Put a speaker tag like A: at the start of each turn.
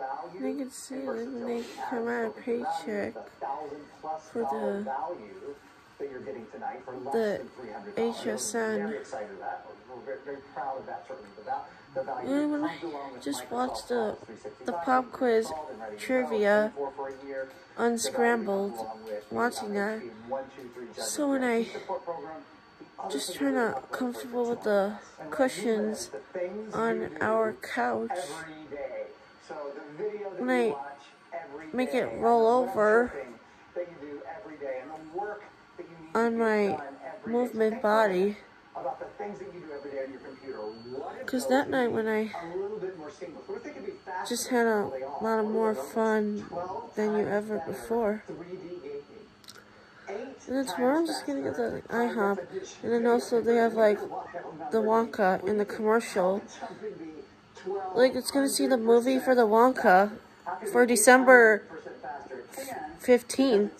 A: I can see when they come out a paycheck for the the HSN. And when I just watched the the pop quiz trivia unscrambled, watching that. So when I just trying to comfortable with the cushions on our couch. When I make it roll over on my movement body. Because that night when I just had a lot of more fun than you ever before. And then tomorrow I'm just gonna get the like, IHOP. And then also they have like the Wonka in the commercial. Like it's gonna see the movie for the Wonka for December 15th.